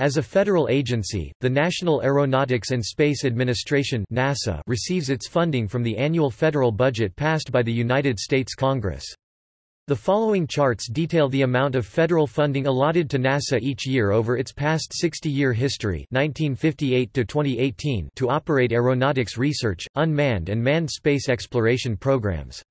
As a federal agency, the National Aeronautics and Space Administration NASA receives its funding from the annual federal budget passed by the United States Congress. The following charts detail the amount of federal funding allotted to NASA each year over its past 60-year history 1958 to, 2018 to operate aeronautics research, unmanned and manned space exploration programs.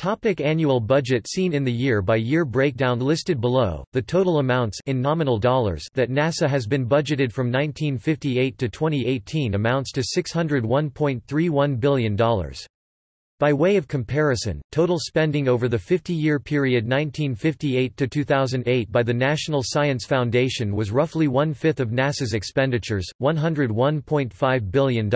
Topic annual budget seen in the year-by-year -year breakdown listed below, the total amounts in nominal dollars that NASA has been budgeted from 1958 to 2018 amounts to $601.31 billion. By way of comparison, total spending over the 50-year period 1958 to 2008 by the National Science Foundation was roughly one-fifth of NASA's expenditures, $101.5 billion.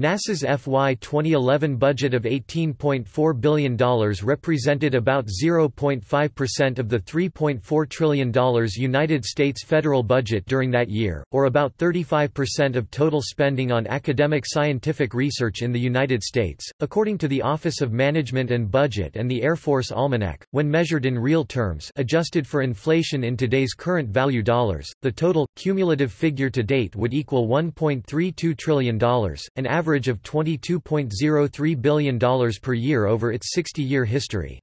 NASA's FY 2011 budget of $18.4 billion represented about 0.5% of the $3.4 trillion United States federal budget during that year, or about 35% of total spending on academic scientific research in the United States, according to the Office of Management and Budget and the Air Force Almanac. When measured in real terms adjusted for inflation in today's current value dollars, the total, cumulative figure to date would equal $1.32 trillion, an average average of $22.03 billion per year over its 60-year history.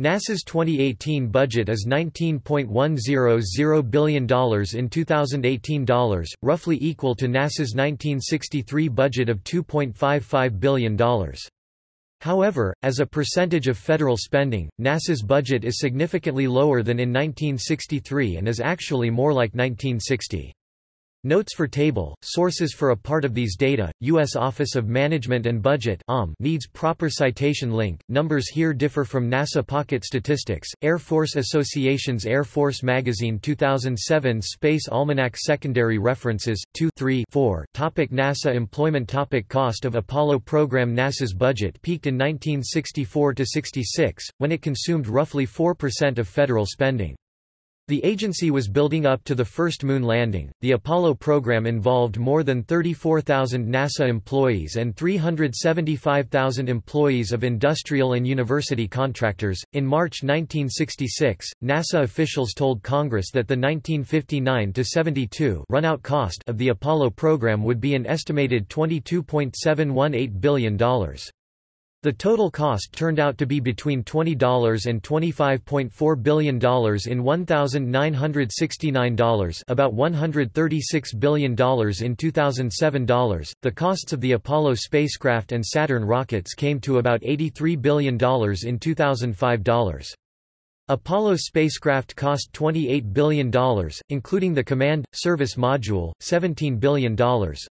NASA's 2018 budget is $19.100 billion in 2018 dollars, roughly equal to NASA's 1963 budget of $2.55 billion. However, as a percentage of federal spending, NASA's budget is significantly lower than in 1963 and is actually more like 1960. Notes for table, sources for a part of these data, U.S. Office of Management and Budget needs proper citation link, numbers here differ from NASA Pocket Statistics, Air Force Association's Air Force Magazine 2007 Space Almanac Secondary References, 2 3 4 topic NASA employment topic Cost of Apollo program NASA's budget peaked in 1964–66, when it consumed roughly 4% of federal spending. The agency was building up to the first moon landing. The Apollo program involved more than 34,000 NASA employees and 375,000 employees of industrial and university contractors. In March 1966, NASA officials told Congress that the 1959 72 runout cost of the Apollo program would be an estimated $22.718 billion. The total cost turned out to be between $20 and $25.4 billion in $1,969 about $136 billion in 2007 dollars. The costs of the Apollo spacecraft and Saturn rockets came to about $83 billion in 2005 dollars. Apollo spacecraft cost $28 billion, including the Command, Service Module, $17 billion,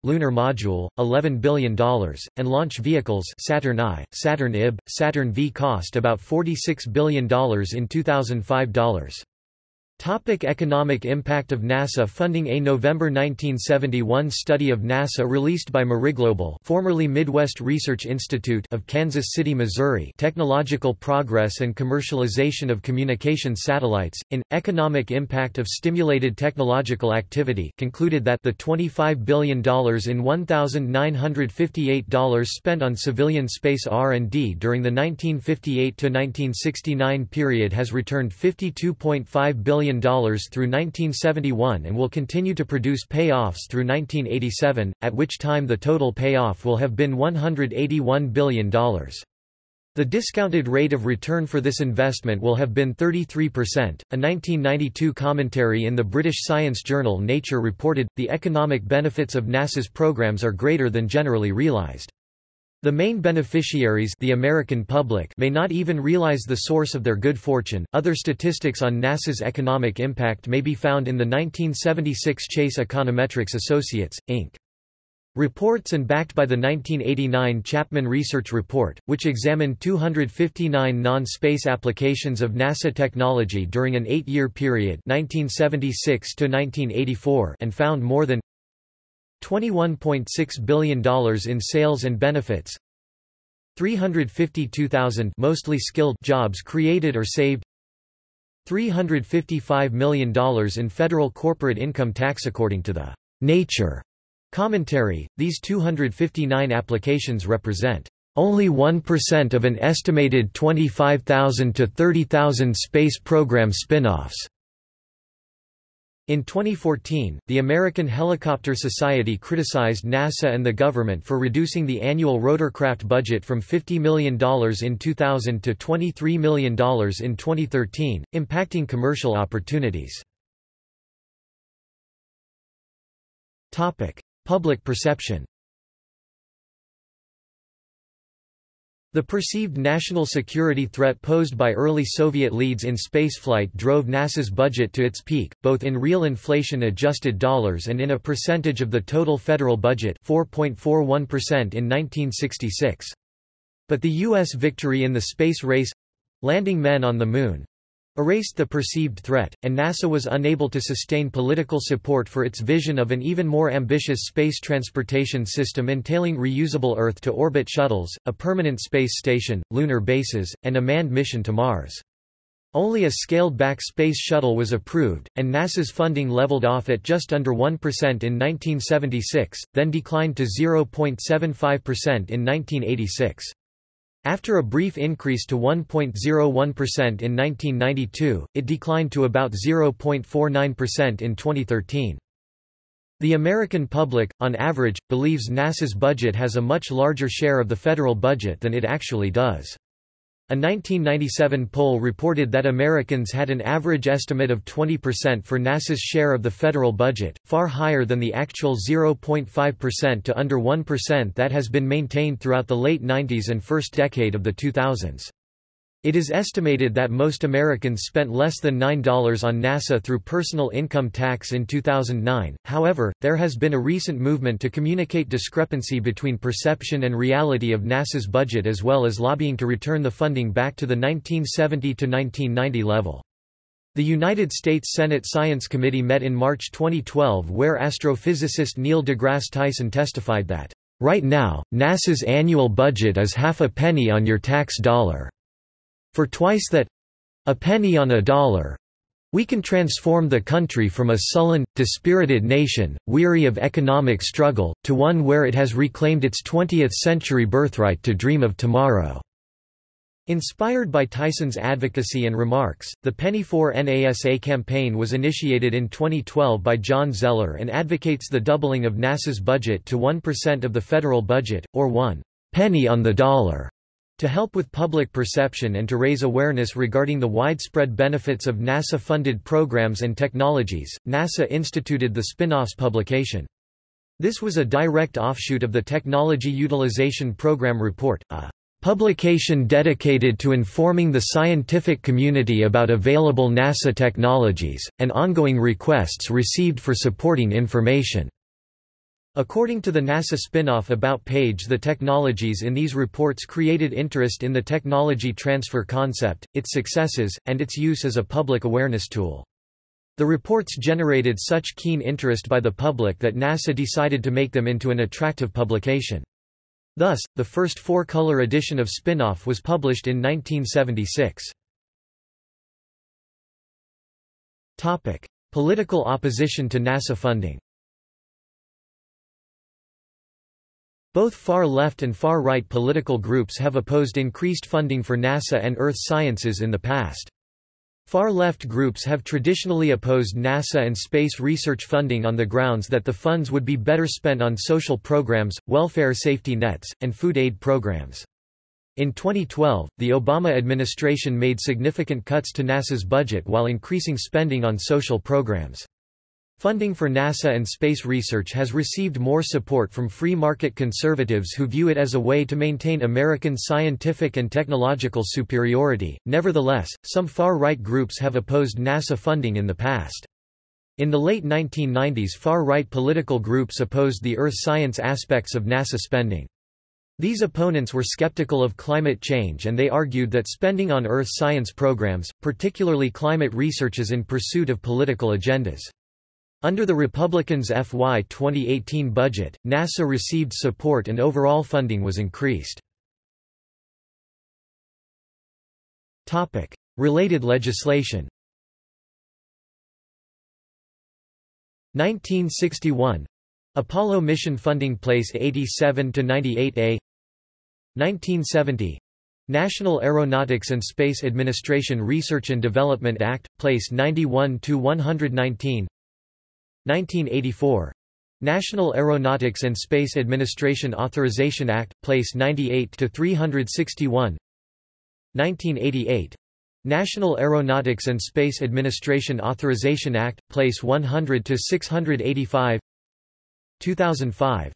Lunar Module, $11 billion, and launch vehicles Saturn I, Saturn IB, Saturn V cost about $46 billion in 2005 dollars. Topic economic impact of NASA funding A November 1971 study of NASA released by MRIGlobal formerly Midwest Research Institute of Kansas City, Missouri Technological Progress and Commercialization of Communication Satellites, in, Economic Impact of Stimulated Technological Activity concluded that the $25 billion in $1,958 spent on civilian space R&D during the 1958–1969 period has returned $52.5 billion billion through 1971 and will continue to produce payoffs through 1987, at which time the total payoff will have been $181 billion. The discounted rate of return for this investment will have been 33%. A 1992 commentary in the British science journal Nature reported, the economic benefits of NASA's programs are greater than generally realized. The main beneficiaries the American public may not even realize the source of their good fortune. Other statistics on NASA's economic impact may be found in the 1976 Chase Econometrics Associates, Inc. Reports and backed by the 1989 Chapman Research Report, which examined 259 non-space applications of NASA technology during an eight-year period 1976 and found more than $21.6 billion in sales and benefits 352,000 mostly skilled jobs created or saved $355 million in federal corporate income tax according to the Nature commentary. These 259 applications represent only 1% of an estimated 25,000 to 30,000 space program spin-offs. In 2014, the American Helicopter Society criticized NASA and the government for reducing the annual rotorcraft budget from $50 million in 2000 to $23 million in 2013, impacting commercial opportunities. Public perception The perceived national security threat posed by early Soviet leads in spaceflight drove NASA's budget to its peak, both in real inflation-adjusted dollars and in a percentage of the total federal budget 4.41% in 1966. But the U.S. victory in the space race—landing men on the Moon, erased the perceived threat, and NASA was unable to sustain political support for its vision of an even more ambitious space transportation system entailing reusable Earth-to-orbit shuttles, a permanent space station, lunar bases, and a manned mission to Mars. Only a scaled-back Space Shuttle was approved, and NASA's funding leveled off at just under 1% in 1976, then declined to 0.75% in 1986. After a brief increase to 1.01% in 1992, it declined to about 0.49% in 2013. The American public, on average, believes NASA's budget has a much larger share of the federal budget than it actually does. A 1997 poll reported that Americans had an average estimate of 20% for NASA's share of the federal budget, far higher than the actual 0.5% to under 1% that has been maintained throughout the late 90s and first decade of the 2000s. It is estimated that most Americans spent less than $9 on NASA through personal income tax in 2009. However, there has been a recent movement to communicate discrepancy between perception and reality of NASA's budget as well as lobbying to return the funding back to the 1970 to 1990 level. The United States Senate Science Committee met in March 2012 where astrophysicist Neil deGrasse Tyson testified that, "...right now, NASA's annual budget is half a penny on your tax dollar." For twice that—a penny on a dollar, we can transform the country from a sullen, dispirited nation, weary of economic struggle, to one where it has reclaimed its 20th-century birthright to dream of tomorrow." Inspired by Tyson's advocacy and remarks, the Penny for NASA campaign was initiated in 2012 by John Zeller and advocates the doubling of NASA's budget to 1% of the federal budget, or one penny on the dollar. To help with public perception and to raise awareness regarding the widespread benefits of NASA-funded programs and technologies, NASA instituted the Spinoffs publication. This was a direct offshoot of the Technology Utilization Program Report, a publication dedicated to informing the scientific community about available NASA technologies, and ongoing requests received for supporting information. According to the NASA spin-off About page the technologies in these reports created interest in the technology transfer concept, its successes, and its use as a public awareness tool. The reports generated such keen interest by the public that NASA decided to make them into an attractive publication. Thus, the first four-color edition of Spin-off was published in 1976. Political opposition to NASA funding Both far-left and far-right political groups have opposed increased funding for NASA and Earth sciences in the past. Far-left groups have traditionally opposed NASA and space research funding on the grounds that the funds would be better spent on social programs, welfare safety nets, and food aid programs. In 2012, the Obama administration made significant cuts to NASA's budget while increasing spending on social programs. Funding for NASA and space research has received more support from free market conservatives who view it as a way to maintain American scientific and technological superiority. Nevertheless, some far right groups have opposed NASA funding in the past. In the late 1990s, far right political groups opposed the earth science aspects of NASA spending. These opponents were skeptical of climate change and they argued that spending on earth science programs, particularly climate research is in pursuit of political agendas. Under the Republicans' FY 2018 budget, NASA received support and overall funding was increased. Related legislation 1961 Apollo mission funding place 87 to 98A 1970 National Aeronautics and Space Administration Research and Development Act place 91 to 119 1984 National Aeronautics and Space Administration Authorization Act, Place 98 to 361. 1988 National Aeronautics and Space Administration Authorization Act, Place 100 to 685. 2005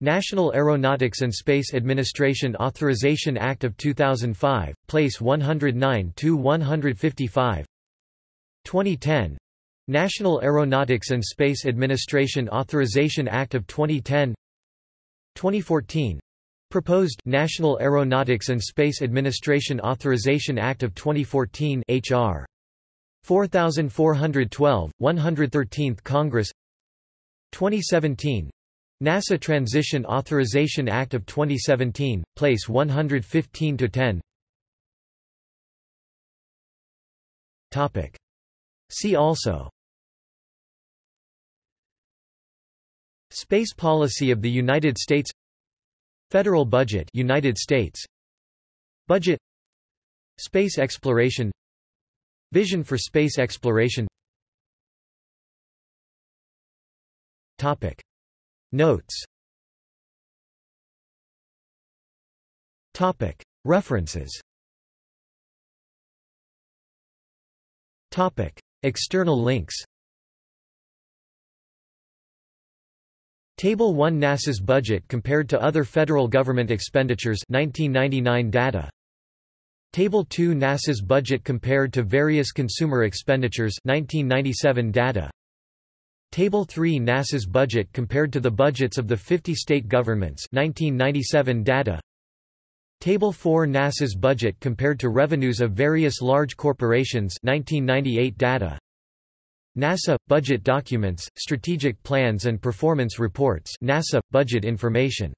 National Aeronautics and Space Administration Authorization Act of 2005, Place 109 to 155. 2010 National Aeronautics and Space Administration Authorization Act of 2010 2014 Proposed National Aeronautics and Space Administration Authorization Act of 2014 HR 4412 113th Congress. 2017 NASA Transition Authorization Act of 2017 place 115 to 10 Topic See also. Space policy of the United States. Federal budget United States. Budget. Space exploration. Vision for space exploration. Topic. Notes. Topic. References. Topic External links. Table 1 NASA's budget compared to other federal government expenditures 1999 data. Table 2 NASA's budget compared to various consumer expenditures 1997 data. Table 3 NASA's budget compared to the budgets of the 50 state governments 1997 data Table 4 NASA's budget compared to revenues of various large corporations 1998 data. NASA – Budget Documents, Strategic Plans and Performance Reports NASA – Budget Information